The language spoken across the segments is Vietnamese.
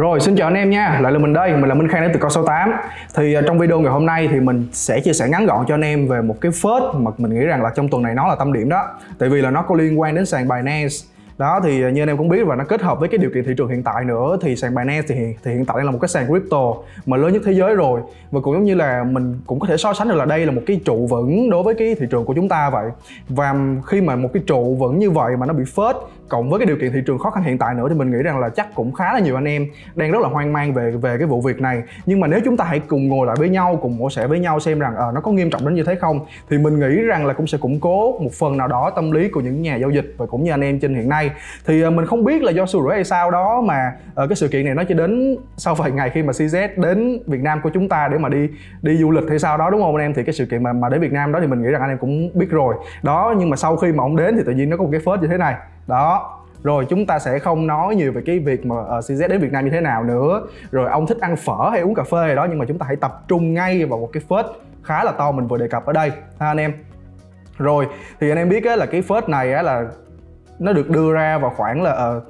Rồi xin chào anh em nha, lại là mình đây, mình là Minh Khang đến từ Con 68 Thì à, trong video ngày hôm nay thì mình sẽ chia sẻ ngắn gọn cho anh em về một cái phết mà mình nghĩ rằng là trong tuần này nó là tâm điểm đó. Tại vì là nó có liên quan đến sàn Binance đó thì như anh em cũng biết và nó kết hợp với cái điều kiện thị trường hiện tại nữa thì sàn Binance thì, thì hiện tại là một cái sàn crypto mà lớn nhất thế giới rồi. Và cũng giống như là mình cũng có thể so sánh được là đây là một cái trụ vững đối với cái thị trường của chúng ta vậy. Và khi mà một cái trụ vững như vậy mà nó bị phớt cộng với cái điều kiện thị trường khó khăn hiện tại nữa thì mình nghĩ rằng là chắc cũng khá là nhiều anh em đang rất là hoang mang về về cái vụ việc này. Nhưng mà nếu chúng ta hãy cùng ngồi lại với nhau cùng mổ xẻ với nhau xem rằng à, nó có nghiêm trọng đến như thế không thì mình nghĩ rằng là cũng sẽ củng cố một phần nào đó tâm lý của những nhà giao dịch và cũng như anh em trên hiện nay thì ờ, mình không biết là do sự rủi hay sao đó mà ờ, cái sự kiện này nó chỉ đến sau vài ngày khi mà CZ đến Việt Nam của chúng ta để mà đi đi du lịch hay sao đó đúng không anh em? Thì cái sự kiện mà mà đến Việt Nam đó thì mình nghĩ rằng anh em cũng biết rồi. Đó nhưng mà sau khi mà ông đến thì tự nhiên nó có một cái phớt như thế này. Đó rồi chúng ta sẽ không nói nhiều về cái việc mà ờ, uh, CZ đến Việt Nam như thế nào nữa. Rồi ông thích ăn phở hay uống cà phê gì đó nhưng mà chúng ta hãy tập trung ngay vào một cái phớt khá là to mình vừa đề cập ở đây ha anh em? Rồi thì anh em biết á, là cái phớt này á, là nó được đưa ra vào khoảng là uh,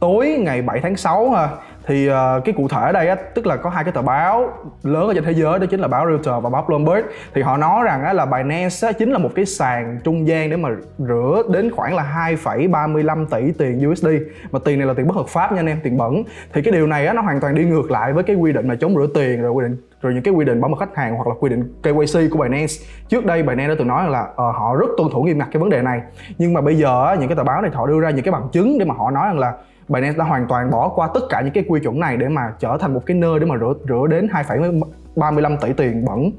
tối ngày 7 tháng 6 ha. Thì uh, cái cụ thể ở đây á tức là có hai cái tờ báo lớn ở trên thế giới đó chính là báo Reuters và báo Bloomberg. Thì họ nói rằng á là Binance á, chính là một cái sàn trung gian để mà rửa đến khoảng là 2,35 tỷ tiền USD mà tiền này là tiền bất hợp pháp nha anh em tiền bẩn. Thì cái điều này á nó hoàn toàn đi ngược lại với cái quy định mà chống rửa tiền rồi quy định rồi những cái quy định bảo mật khách hàng hoặc là quy định KYC của Binance. Trước đây Binance đã từng nói là uh, họ rất tuân thủ nghiêm ngặt cái vấn đề này. Nhưng mà bây giờ những cái tờ báo này họ đưa ra những cái bằng chứng để mà họ nói rằng là Binance đã hoàn toàn bỏ qua tất cả những cái quy chuẩn này để mà trở thành một cái nơi để mà rửa rửa đến 2,35 tỷ tiền bẩn.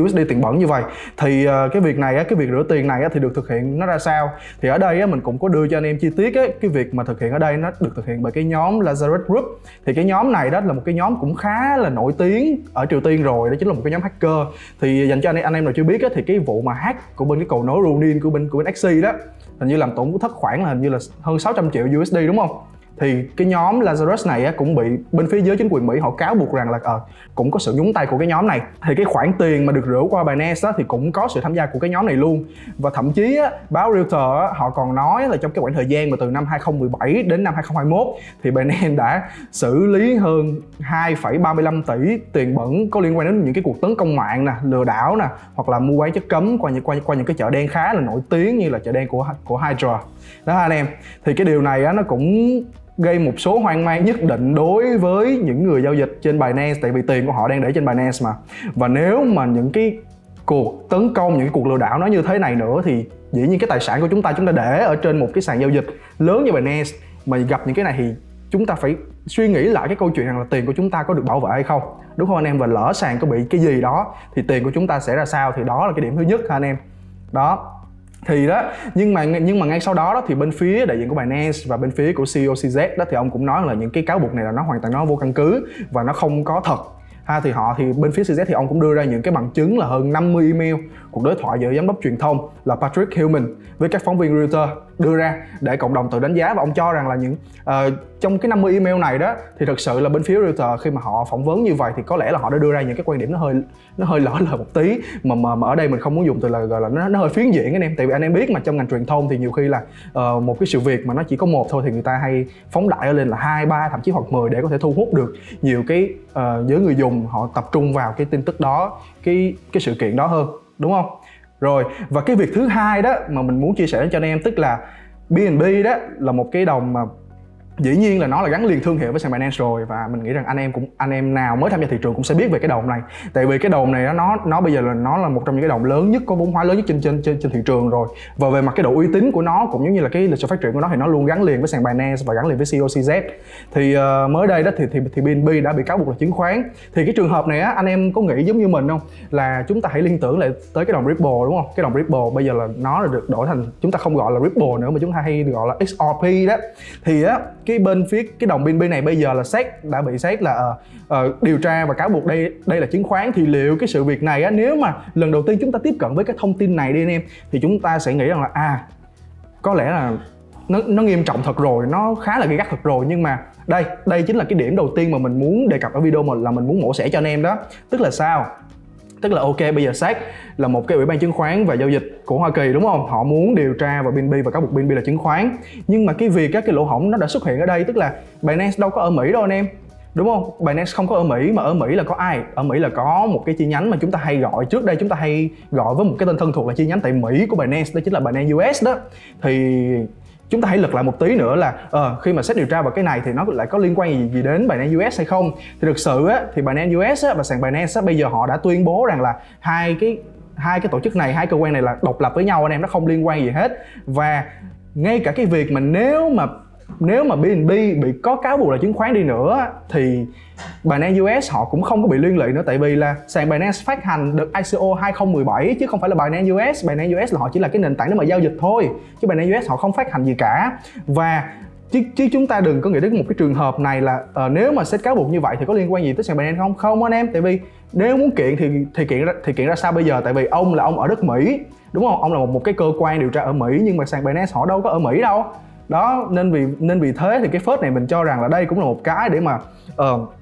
USD tiền bẩn như vậy thì uh, cái việc này á, cái việc rửa tiền này á, thì được thực hiện nó ra sao? Thì ở đây á, mình cũng có đưa cho anh em chi tiết á, cái việc mà thực hiện ở đây nó được thực hiện bởi cái nhóm Lazarus Group. Thì cái nhóm này đó là một cái nhóm cũng khá là nổi tiếng ở Triều Tiên rồi đó chính là một cái nhóm hacker. Thì dành cho anh em anh em nào chưa biết á, thì cái vụ mà hack của bên cái cầu nối Ronin của bên của bên XC đó hình như làm tổn thất khoảng là hình như là hơn 600 triệu USD đúng không? Thì cái nhóm Lazarus này á, cũng bị bên phía giới chính quyền Mỹ họ cáo buộc rằng là à, cũng có sự nhúng tay của cái nhóm này. Thì cái khoản tiền mà được rửa qua Binance á, thì cũng có sự tham gia của cái nhóm này luôn. Và thậm chí á, báo Reuters á, họ còn nói là trong cái khoảng thời gian mà từ năm 2017 đến năm 2021 thì Binance đã xử lý hơn 2,35 tỷ tiền bẩn có liên quan đến những cái cuộc tấn công mạng nè lừa đảo nè hoặc là mua bán chất cấm qua những qua, qua những cái chợ đen khá là nổi tiếng như là chợ đen của của Hydra. Đó anh em thì cái điều này á, nó cũng gây một số hoang mang nhất định đối với những người giao dịch trên Binance, tại vì tiền của họ đang để trên Binance mà. Và nếu mà những cái cuộc tấn công, những cái cuộc lừa đảo nó như thế này nữa thì dĩ nhiên cái tài sản của chúng ta chúng ta để ở trên một cái sàn giao dịch lớn như Binance. Mà gặp những cái này thì chúng ta phải suy nghĩ lại cái câu chuyện rằng là tiền của chúng ta có được bảo vệ hay không. Đúng không anh em? Và lỡ sàn có bị cái gì đó thì tiền của chúng ta sẽ ra sao thì đó là cái điểm thứ nhất ha anh em? Đó thì đó, nhưng mà nhưng mà ngay sau đó đó thì bên phía đại diện của Binance và bên phía của CEO CZ đó thì ông cũng nói là những cái cáo buộc này là nó hoàn toàn nó vô căn cứ và nó không có thật. Ha, thì họ, thì bên phía CZ thì ông cũng đưa ra những cái bằng chứng là hơn 50 email cuộc đối thoại giữa giám đốc truyền thông là Patrick Hillman với các phóng viên Reuters đưa ra để cộng đồng tự đánh giá và ông cho rằng là những uh, trong cái 50 email này đó thì thực sự là bên phía Reuters khi mà họ phỏng vấn như vậy thì có lẽ là họ đã đưa ra những cái quan điểm nó hơi nó hơi lỡ lời một tí mà mà, mà ở đây mình không muốn dùng từ là gọi là nó, nó hơi phiến diện anh em. Tại vì anh em biết mà trong ngành truyền thông thì nhiều khi là uh, một cái sự việc mà nó chỉ có một thôi thì người ta hay phóng đại lên là hai ba thậm chí hoặc 10 để có thể thu hút được nhiều cái uh, giới người dùng họ tập trung vào cái tin tức đó cái cái sự kiện đó hơn đúng không? Rồi, và cái việc thứ hai đó mà mình muốn chia sẻ cho anh em, tức là BNB đó là một cái đồng mà dĩ nhiên là nó là gắn liền thương hiệu với sàn Binance rồi và mình nghĩ rằng anh em cũng anh em nào mới tham gia thị trường cũng sẽ biết về cái đồng này. Tại vì cái đồng này nó nó bây giờ là nó là một trong những cái đồng lớn nhất có vốn hóa lớn nhất trên trên trên, trên thị trường rồi. Và về mặt cái độ uy tín của nó cũng giống như là cái lịch sử phát triển của nó thì nó luôn gắn liền với sàn Binance và gắn liền với COCZ thì uh, mới đây đó thì thì thì BNB đã bị cáo buộc là chứng khoán. Thì cái trường hợp này á anh em có nghĩ giống như mình không? Là chúng ta hãy liên tưởng lại tới cái đồng Ripple đúng không? Cái đồng Ripple bây giờ là nó là được đổi thành chúng ta không gọi là Ripple nữa mà chúng ta hay gọi là XRP đó. Thì á cái bên phía cái đồng BNB này bây giờ là xét đã bị xét là uh, uh, điều tra và cáo buộc đây đây là chứng khoán. Thì liệu cái sự việc này á nếu mà lần đầu tiên chúng ta tiếp cận với cái thông tin này đi anh em thì chúng ta sẽ nghĩ rằng là à có lẽ là nó nó nghiêm trọng thật rồi nó khá là gây gắt thật rồi. Nhưng mà đây đây chính là cái điểm đầu tiên mà mình muốn đề cập ở video mà là mình muốn mổ xẻ cho anh em đó. Tức là sao? Tức là ok, bây giờ SEC là một cái ủy ban chứng khoán và giao dịch của Hoa Kỳ, đúng không? Họ muốn điều tra và BNB và các buộc BNB là chứng khoán. Nhưng mà cái việc các cái lỗ hổng nó đã xuất hiện ở đây, tức là Binance đâu có ở Mỹ đâu anh em, đúng không? Binance không có ở Mỹ, mà ở Mỹ là có ai? Ở Mỹ là có một cái chi nhánh mà chúng ta hay gọi, trước đây chúng ta hay gọi với một cái tên thân thuộc là chi nhánh tại Mỹ của Binance, đó chính là Binance US đó. Thì chúng ta hãy lật lại một tí nữa là uh, khi mà xét điều tra vào cái này thì nó lại có liên quan gì, gì đến Binance US hay không? Thì thực sự á, thì Binance US á, và sàn Binance á, bây giờ họ đã tuyên bố rằng là hai cái hai cái tổ chức này hai cơ quan này là độc lập với nhau anh em nó không liên quan gì hết. Và ngay cả cái việc mà nếu mà nếu mà BNB bị có cáo buộc là chứng khoán đi nữa thì Binance US họ cũng không có bị liên lụy nữa. Tại vì là sàn Binance phát hành được ICO 2017 chứ không phải là Binance US Binance US là họ chỉ là cái nền tảng để mà giao dịch thôi chứ Binance US họ không phát hành gì cả. Và chứ chứ chúng ta đừng có nghĩ đến một cái trường hợp này là uh, nếu mà xét cáo buộc như vậy thì có liên quan gì tới sàn Binance không? Không anh em. Tại vì nếu muốn kiện thì thì kiện ra thì kiện ra sao bây giờ? Tại vì ông là ông ở đất Mỹ đúng không? Ông là một, một cái cơ quan điều tra ở Mỹ nhưng mà sàn Binance họ đâu có ở Mỹ đâu đó nên vì nên vì thế thì cái phớt này mình cho rằng là đây cũng là một cái để mà uh,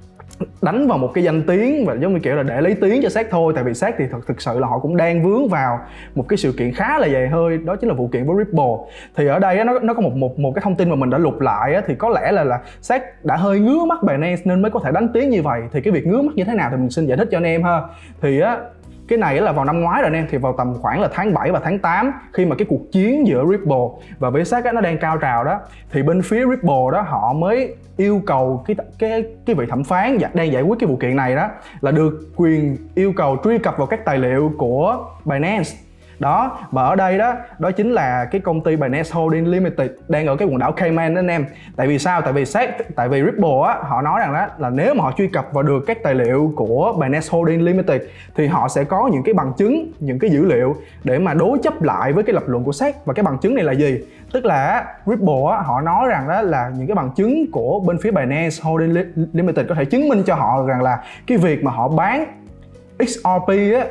đánh vào một cái danh tiếng và giống như kiểu là để lấy tiếng cho xét thôi. Tại vì xét thì thật thực sự là họ cũng đang vướng vào một cái sự kiện khá là dài hơi đó chính là vụ kiện với Ripple. Thì ở đây nó nó có một một một cái thông tin mà mình đã lục lại thì có lẽ là là xét đã hơi ngứa mắt Binance nên mới có thể đánh tiếng như vậy. Thì cái việc ngứa mắt như thế nào thì mình xin giải thích cho anh em ha. Thì á cái này là vào năm ngoái rồi anh em thì vào tầm khoảng là tháng 7 và tháng 8 khi mà cái cuộc chiến giữa Ripple và VSAC nó đang cao trào đó, thì bên phía Ripple đó họ mới yêu cầu cái cái cái vị thẩm phán dạ, đang giải quyết cái vụ kiện này đó, là được quyền yêu cầu truy cập vào các tài liệu của Binance đó và ở đây đó đó chính là cái công ty Binance Holding Limited đang ở cái quần đảo Cayman đó anh em. Tại vì sao? Tại vì xét tại vì Ripple á họ nói rằng đó là nếu mà họ truy cập vào được các tài liệu của Binance Holding Limited thì họ sẽ có những cái bằng chứng những cái dữ liệu để mà đối chấp lại với cái lập luận của SEC và cái bằng chứng này là gì? Tức là Ripple á, họ nói rằng đó là những cái bằng chứng của bên phía Binance Holding Limited có thể chứng minh cho họ rằng là cái việc mà họ bán XRP á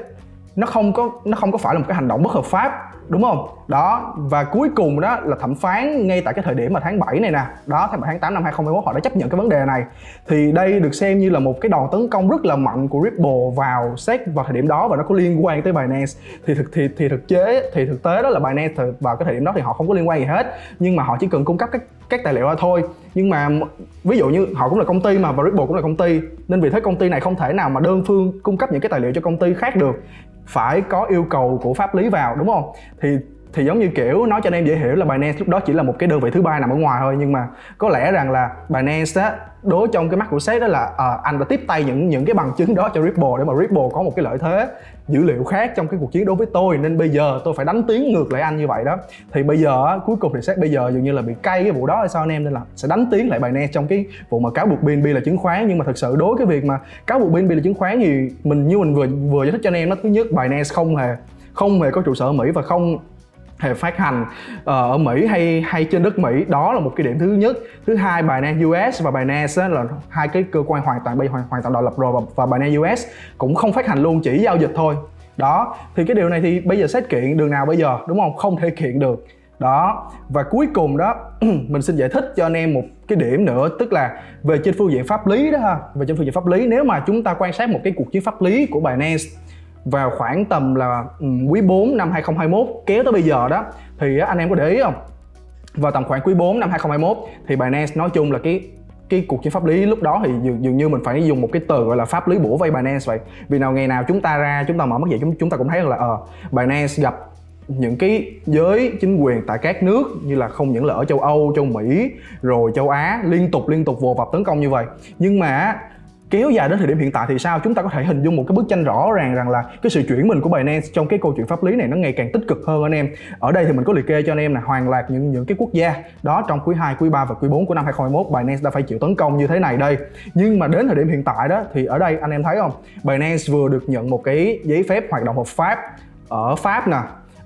nó không có, nó không có phải là một cái hành động bất hợp pháp, đúng không? Đó, và cuối cùng đó là thẩm phán ngay tại cái thời điểm mà tháng 7 này nè. Đó, tháng 7 tháng 8 năm 2021 họ đã chấp nhận cái vấn đề này. Thì đây được xem như là một cái đòn tấn công rất là mạnh của Ripple vào SEC vào thời điểm đó và nó có liên quan tới Binance. Thì thực, thì thì thực chế, thì thực tế đó là Binance vào cái thời điểm đó thì họ không có liên quan gì hết, nhưng mà họ chỉ cần cung cấp các các tài liệu thôi. Nhưng mà ví dụ như họ cũng là công ty mà và Ripple cũng là công ty, nên vì thế công ty này không thể nào mà đơn phương cung cấp những cái tài liệu cho công ty khác được phải có yêu cầu của pháp lý vào đúng không? Thì thì giống như kiểu nói cho anh em dễ hiểu là Binance lúc đó chỉ là một cái đơn vị thứ ba nằm ở ngoài thôi nhưng mà có lẽ rằng là Binance á đối trong cái mắt của sếp đó là à, anh đã tiếp tay những những cái bằng chứng đó cho Ripple để mà Ripple có một cái lợi thế dữ liệu khác trong cái cuộc chiến đối với tôi. Nên bây giờ tôi phải đánh tiếng ngược lại anh như vậy đó. Thì bây giờ cuối cùng thì sếp bây giờ dường như là bị cay cái vụ đó hay sao anh em nên là sẽ đánh tiếng lại Binance trong cái vụ mà cáo buộc BNB là chứng khoán. Nhưng mà thật sự đối cái việc mà cáo buộc BNB là chứng khoán thì mình như mình vừa vừa giải thích cho anh em nó thứ nhất Binance không hề không hề có trụ sở ở Mỹ và không hệ phát hành ờ, ở Mỹ hay hay trên đất Mỹ. Đó là một cái điểm thứ nhất. Thứ hai Binance US và Binance là hai cái cơ quan hoàn toàn bây hoàn, hoàn toàn độc lập rồi và, và Binance US cũng không phát hành luôn chỉ giao dịch thôi. Đó thì cái điều này thì bây giờ xét kiện đường nào bây giờ đúng không? Không thể kiện được. Đó và cuối cùng đó mình xin giải thích cho anh em một cái điểm nữa tức là về trên phương diện pháp lý đó ha. Về trên phương diện pháp lý nếu mà chúng ta quan sát một cái cuộc chiến pháp lý của Binance vào khoảng tầm là ừ, quý 4 năm 2021 kéo tới bây giờ đó thì anh em có để ý không? Vào tầm khoảng quý 4 năm 2021 thì Binance nói chung là cái cái cuộc chiến pháp lý lúc đó thì dường, dường như mình phải dùng một cái từ gọi là pháp lý bổ vây Binance vậy. Vì nào ngày nào chúng ta ra chúng ta mở mắt dậy chúng chúng ta cũng thấy là ờ uh, Binance gặp những cái giới chính quyền tại các nước như là không những là ở châu Âu, châu Mỹ rồi châu Á liên tục liên tục vồ vập tấn công như vậy. Nhưng mà kéo dài đến thời điểm hiện tại thì sao? Chúng ta có thể hình dung một cái bức tranh rõ ràng rằng là cái sự chuyển mình của Binance trong cái câu chuyện pháp lý này nó ngày càng tích cực hơn anh em. Ở đây thì mình có liệt kê cho anh em là hoàn loạt những những cái quốc gia đó trong quý 2, quý 3 và quý 4 của năm 2021 Binance đã phải chịu tấn công như thế này đây. Nhưng mà đến thời điểm hiện tại đó thì ở đây anh em thấy không? Binance vừa được nhận một cái giấy phép hoạt động hợp pháp ở Pháp nè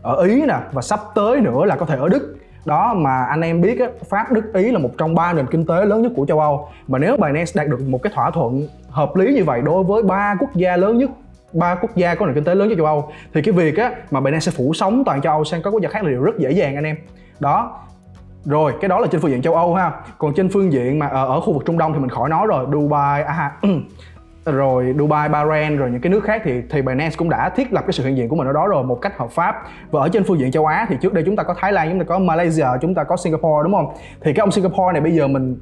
ở Ý nè và sắp tới nữa là có thể ở Đức đó mà anh em biết á, Pháp Đức Ý là một trong ba nền kinh tế lớn nhất của châu Âu. Mà nếu Binance đạt được một cái thỏa thuận hợp lý như vậy đối với ba quốc gia lớn nhất ba quốc gia có nền kinh tế lớn nhất châu Âu thì cái việc á mà Binance sẽ phủ sóng toàn châu Âu sang các quốc gia khác là điều rất dễ dàng anh em. Đó. Rồi cái đó là trên phương diện châu Âu ha. Còn trên phương diện mà ở, ở khu vực Trung Đông thì mình khỏi nói rồi. Dubai à, rồi Dubai, Bahrain rồi những cái nước khác thì thì Binance cũng đã thiết lập cái sự hiện diện của mình ở đó rồi một cách hợp pháp. Và ở trên phương diện châu Á thì trước đây chúng ta có Thái Lan chúng ta có Malaysia chúng ta có Singapore đúng không? Thì cái ông Singapore này bây giờ mình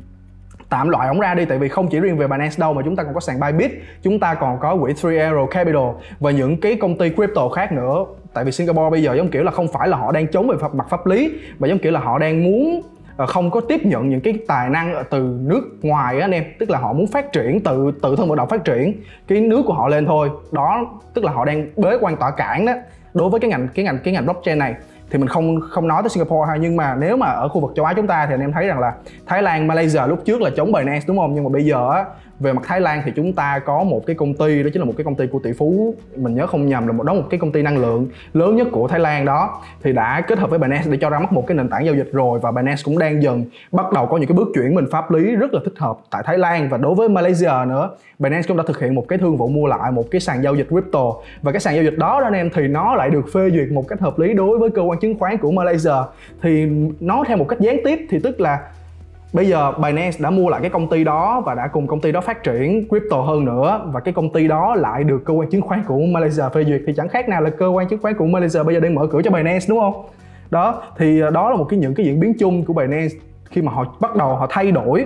tạm loại ổng ra đi tại vì không chỉ riêng về Binance đâu mà chúng ta còn có sàn Bybit chúng ta còn có quỹ Three Arrow Capital và những cái công ty crypto khác nữa. Tại vì Singapore bây giờ giống kiểu là không phải là họ đang chống về mặt pháp lý mà giống kiểu là họ đang muốn Ờ, không có tiếp nhận những cái tài năng từ nước ngoài á anh em. Tức là họ muốn phát triển, tự tự thân vận động phát triển cái nước của họ lên thôi. Đó, tức là họ đang bế quan tỏa cản đó. Đối với cái ngành cái ngành cái ngành blockchain này thì mình không không nói tới Singapore ha nhưng mà nếu mà ở khu vực châu Á chúng ta thì anh em thấy rằng là Thái Lan, Malaysia lúc trước là chống Binance đúng không? Nhưng mà bây giờ á về mặt Thái Lan thì chúng ta có một cái công ty đó chính là một cái công ty của tỷ phú. Mình nhớ không nhầm là một đó một cái công ty năng lượng lớn nhất của Thái Lan đó. Thì đã kết hợp với Binance để cho ra mắt một cái nền tảng giao dịch rồi và Binance cũng đang dần bắt đầu có những cái bước chuyển mình pháp lý rất là thích hợp tại Thái Lan. Và đối với Malaysia nữa Binance cũng đã thực hiện một cái thương vụ mua lại một cái sàn giao dịch crypto. Và cái sàn giao dịch đó đó anh em thì nó lại được phê duyệt một cách hợp lý đối với cơ quan chứng khoán của Malaysia thì nói theo một cách gián tiếp thì tức là Bây giờ Binance đã mua lại cái công ty đó và đã cùng công ty đó phát triển crypto hơn nữa và cái công ty đó lại được cơ quan chứng khoán của Malaysia phê duyệt thì chẳng khác nào là cơ quan chứng khoán của Malaysia bây giờ đang mở cửa cho Binance, đúng không? Đó, thì ờ, đó là một cái những cái diễn biến chung của Binance khi mà họ bắt đầu họ thay đổi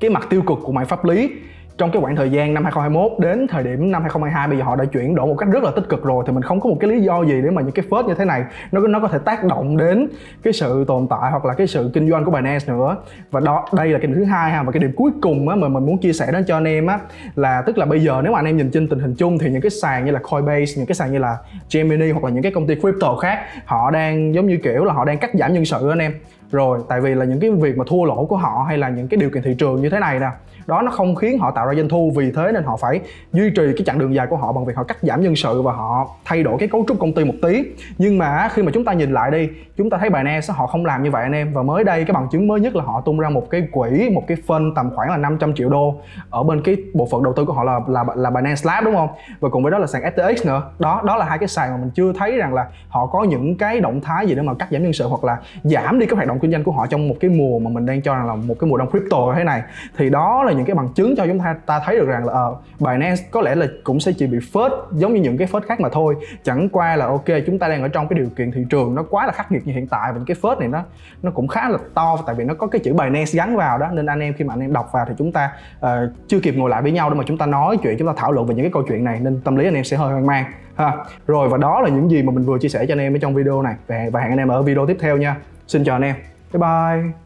cái mặt tiêu cực của mạng pháp lý trong cái khoảng thời gian năm 2021 đến thời điểm năm 2022 bây giờ họ đã chuyển đổi một cách rất là tích cực rồi, thì mình không có một cái lý do gì để mà những cái phớt như thế này nó nó có thể tác động đến cái sự tồn tại hoặc là cái sự kinh doanh của Binance nữa. Và đó, đây là cái điểm thứ hai ha, và cái điểm cuối cùng á mà mình muốn chia sẻ đến cho anh em á, là tức là bây giờ nếu mà anh em nhìn trên tình hình chung thì những cái sàn như là Coinbase, những cái sàn như là Gemini hoặc là những cái công ty crypto khác, họ đang giống như kiểu là họ đang cắt giảm nhân sự anh em rồi, tại vì là những cái việc mà thua lỗ của họ hay là những cái điều kiện thị trường như thế này nè, đó nó không khiến họ tạo ra doanh thu, vì thế nên họ phải duy trì cái chặng đường dài của họ bằng việc họ cắt giảm nhân sự và họ thay đổi cái cấu trúc công ty một tí. Nhưng mà khi mà chúng ta nhìn lại đi, chúng ta thấy Binance họ không làm như vậy anh em. Và mới đây, cái bằng chứng mới nhất là họ tung ra một cái quỹ, một cái phân tầm khoảng là 500 triệu đô ở bên cái bộ phận đầu tư của họ là là là Binance Lab, đúng không? Và cùng với đó là sàn FTX nữa. Đó đó là hai cái sàn mà mình chưa thấy rằng là họ có những cái động thái gì để mà cắt giảm nhân sự hoặc là giảm đi cái hoạt động kinh doanh của họ trong một cái mùa mà mình đang cho rằng là một cái mùa đông crypto như thế này thì đó là những cái bằng chứng cho chúng ta ta thấy được rằng là uh, Binance có lẽ là cũng sẽ chỉ bị phớt giống như những cái phớt khác mà thôi. Chẳng qua là ok chúng ta đang ở trong cái điều kiện thị trường nó quá là khắc nghiệt như hiện tại và những cái phớt này nó nó cũng khá là to tại vì nó có cái chữ Binance gắn vào đó. Nên anh em khi mà anh em đọc vào thì chúng ta uh, chưa kịp ngồi lại với nhau để mà chúng ta nói chuyện chúng ta thảo luận về những cái câu chuyện này nên tâm lý anh em sẽ hơi hoang mang ha. Rồi và đó là những gì mà mình vừa chia sẻ cho anh em ở trong video này. Và hẹn anh em ở video tiếp theo nha xin chào anh em. Bye bye.